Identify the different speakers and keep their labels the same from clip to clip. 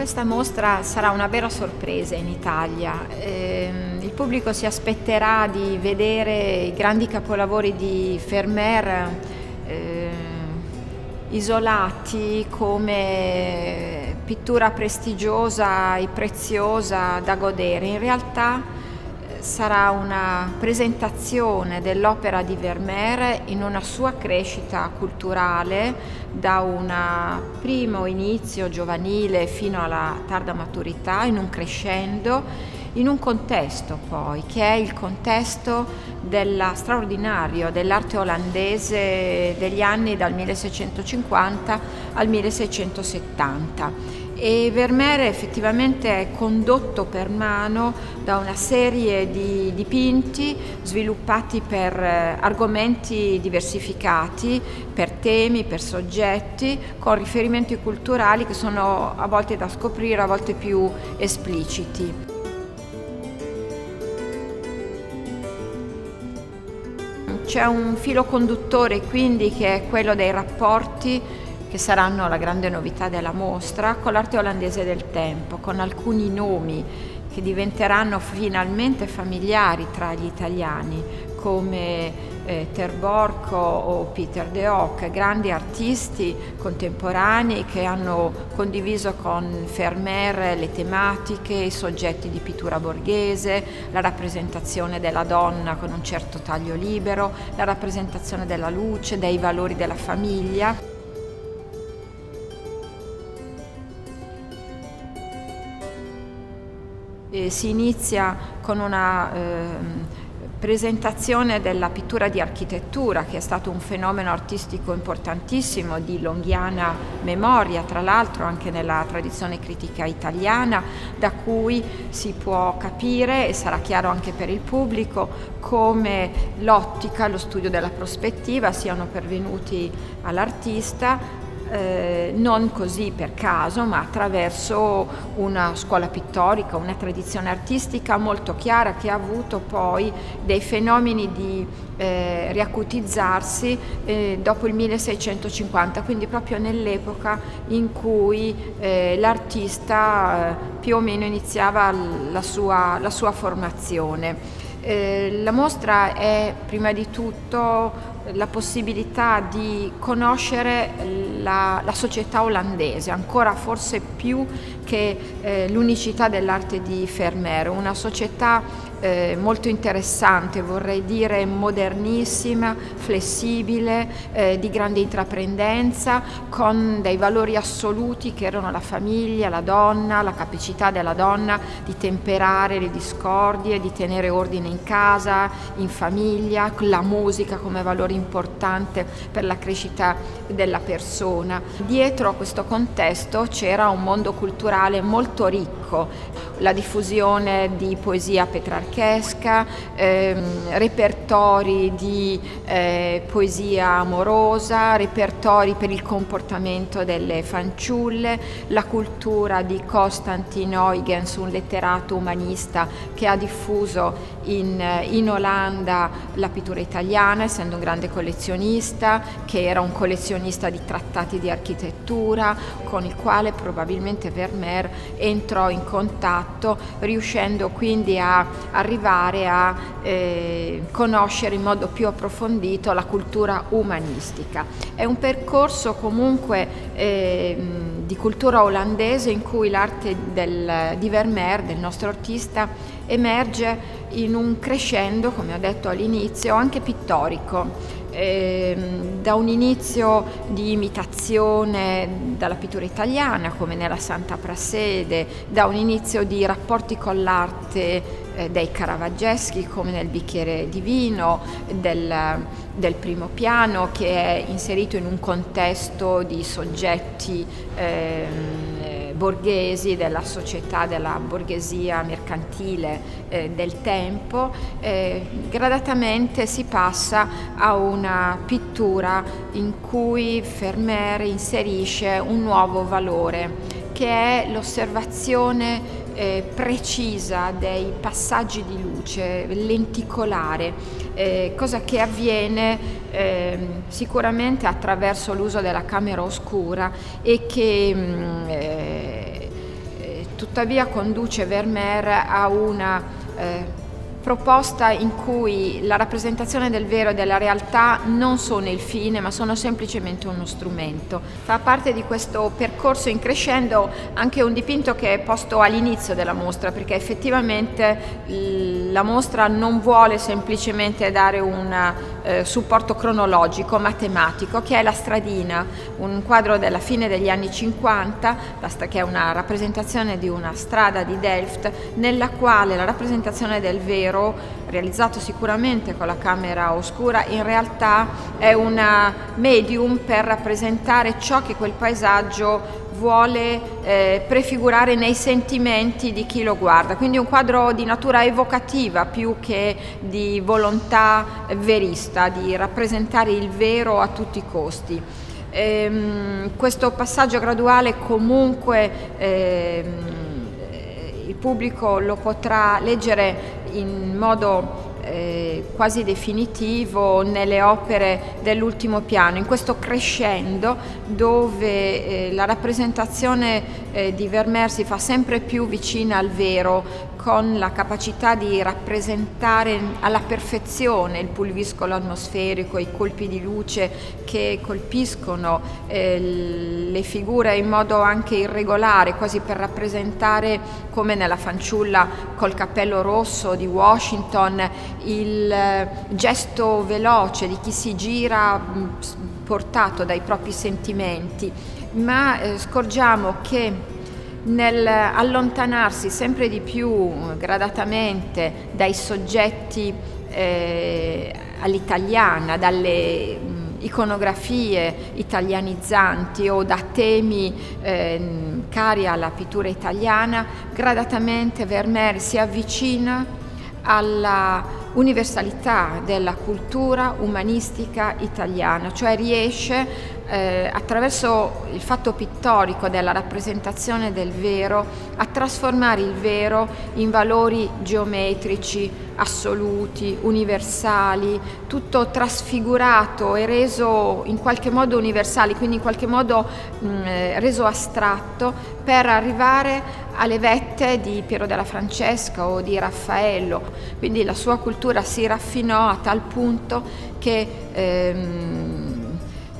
Speaker 1: Questa mostra sarà una vera sorpresa in Italia. Eh, il pubblico si aspetterà di vedere i grandi capolavori di Vermeer eh, isolati come pittura prestigiosa e preziosa da godere. In realtà sarà una presentazione dell'opera di Vermeer in una sua crescita culturale da un primo inizio giovanile fino alla tarda maturità, in un crescendo, in un contesto poi, che è il contesto della straordinario dell'arte olandese degli anni dal 1650 al 1670 e Vermeer effettivamente è condotto per mano da una serie di dipinti sviluppati per eh, argomenti diversificati, per temi, per soggetti, con riferimenti culturali che sono a volte da scoprire, a volte più espliciti. C'è un filo conduttore quindi che è quello dei rapporti che saranno la grande novità della mostra, con l'arte olandese del tempo, con alcuni nomi che diventeranno finalmente familiari tra gli italiani, come eh, Terborco o Peter de Hock, grandi artisti contemporanei che hanno condiviso con Vermeer le tematiche, i soggetti di pittura borghese, la rappresentazione della donna con un certo taglio libero, la rappresentazione della luce, dei valori della famiglia. Eh, si inizia con una eh, presentazione della pittura di architettura che è stato un fenomeno artistico importantissimo di longhiana memoria, tra l'altro anche nella tradizione critica italiana, da cui si può capire e sarà chiaro anche per il pubblico come l'ottica, lo studio della prospettiva siano pervenuti all'artista eh, non così per caso, ma attraverso una scuola pittorica, una tradizione artistica molto chiara che ha avuto poi dei fenomeni di eh, riacutizzarsi eh, dopo il 1650, quindi proprio nell'epoca in cui eh, l'artista eh, più o meno iniziava la sua, la sua formazione. Eh, la mostra è prima di tutto la possibilità di conoscere la, la società olandese, ancora forse più che eh, l'unicità dell'arte di Vermeer, una società eh, molto interessante, vorrei dire modernissima, flessibile, eh, di grande intraprendenza, con dei valori assoluti che erano la famiglia, la donna, la capacità della donna di temperare le discordie, di tenere ordine in casa, in famiglia, la musica come valore importante per la crescita della persona. Dietro a questo contesto c'era un mondo culturale molto ricco, la diffusione di poesia petrarchesca, ehm, repertori di eh, poesia amorosa, repertori per il comportamento delle fanciulle, la cultura di Konstantin Huygens, un letterato umanista che ha diffuso in, in Olanda la pittura italiana, essendo un grande collezionista, che era un collezionista di trattati di architettura, con il quale probabilmente Vermeer entrò in contatto fatto, riuscendo quindi a arrivare a eh, conoscere in modo più approfondito la cultura umanistica. È un percorso comunque eh, di cultura olandese in cui l'arte di Vermeer, del nostro artista, emerge in un crescendo, come ho detto all'inizio, anche pittorico eh, da un inizio di imitazione dalla pittura italiana come nella Santa Prassede, da un inizio di rapporti con l'arte eh, dei caravaggeschi come nel bicchiere di vino, del, del, primo piano che è inserito in un contesto di soggetti eh, borghesi, della società, della borghesia mercantile eh, del tempo, eh, gradatamente si passa a una pittura in cui Vermeer inserisce un nuovo valore che è l'osservazione eh, precisa dei passaggi di luce, lenticolare, eh, cosa che avviene eh, sicuramente attraverso l'uso della camera oscura e che mm, eh, tuttavia conduce Vermeer a una eh, proposta in cui la rappresentazione del vero e della realtà non sono il fine ma sono semplicemente uno strumento. Fa parte di questo percorso in crescendo anche un dipinto che è posto all'inizio della mostra perché effettivamente la mostra non vuole semplicemente dare un eh, supporto cronologico, matematico, che è la stradina, un quadro della fine degli anni 50, che è una rappresentazione di una strada di Delft nella quale la rappresentazione del vero nero, realizzato sicuramente con la camera oscura, in realtà è una medium per rappresentare ciò che quel paesaggio vuole eh, prefigurare nei sentimenti di chi lo guarda, quindi un quadro di natura evocativa più che di volontà verista, di rappresentare il vero a tutti i costi. Ehm, questo passaggio graduale comunque ehm, il pubblico lo potrà leggere in modo eh, quasi definitivo nelle opere dell'ultimo piano, in questo crescendo dove eh, la rappresentazione eh, di Vermeer si fa sempre più vicina al vero con la capacità di rappresentare alla perfezione il pulviscolo atmosferico, i colpi di luce che colpiscono eh, le figure in modo anche irregolare, quasi per rappresentare come nella fanciulla col cappello rosso di Washington il eh, gesto veloce di chi si gira mm, portato dai propri sentimenti, ma eh, scorgiamo che nel allontanarsi sempre di più gradatamente dai soggetti eh, all'italiana, dalle mh, mm, iconografie italianizzanti o da temi eh, cari alla pittura italiana, gradatamente Vermeer si avvicina alla universalità della cultura umanistica italiana, cioè riesce eh, attraverso il fatto pittorico della rappresentazione del vero a trasformare il vero in valori geometrici, assoluti, universali, tutto trasfigurato e reso in qualche modo universali, quindi in qualche modo mh, eh, reso astratto per arrivare alle vette di Piero della Francesca o di Raffaello. Quindi la sua cultura si raffinò a tal punto che ehm,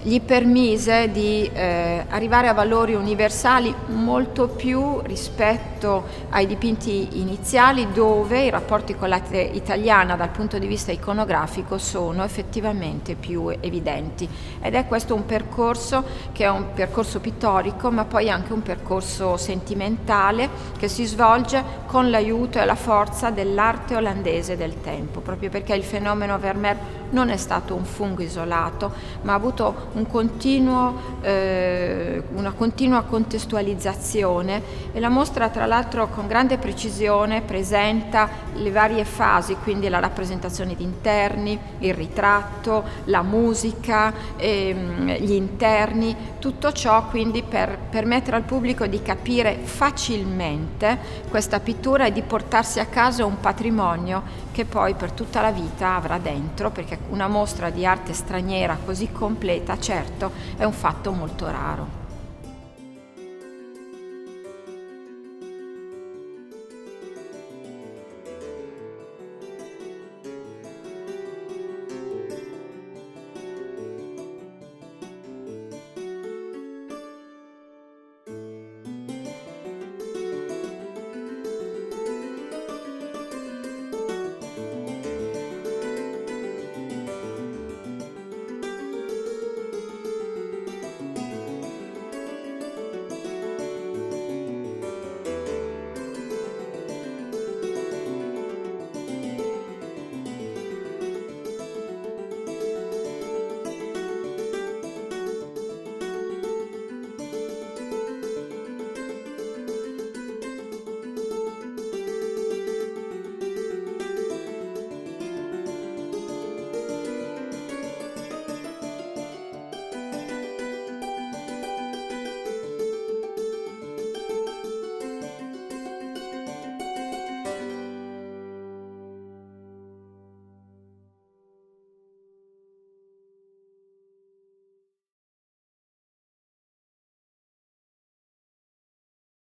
Speaker 1: gli permise di eh, arrivare a valori universali molto più rispetto ai dipinti iniziali dove i rapporti con l'arte italiana dal punto di vista iconografico sono effettivamente più evidenti. Ed è questo un percorso che è un percorso pittorico ma poi anche un percorso sentimentale che si svolge con l'aiuto e la forza dell'arte olandese del tempo proprio perché il fenomeno Vermeer non è stato un fungo isolato ma ha avuto un continuo, eh, una continua contestualizzazione. E la mostra tra l'altro con grande precisione presenta le varie fasi, quindi la rappresentazione di interni, il ritratto, la musica, ehm, gli interni, tutto ciò quindi per permettere al pubblico di capire facilmente questa pittura e di portarsi a casa un patrimonio che poi per tutta la vita avrà dentro, perché una mostra di arte straniera così completa certo è un fatto molto raro.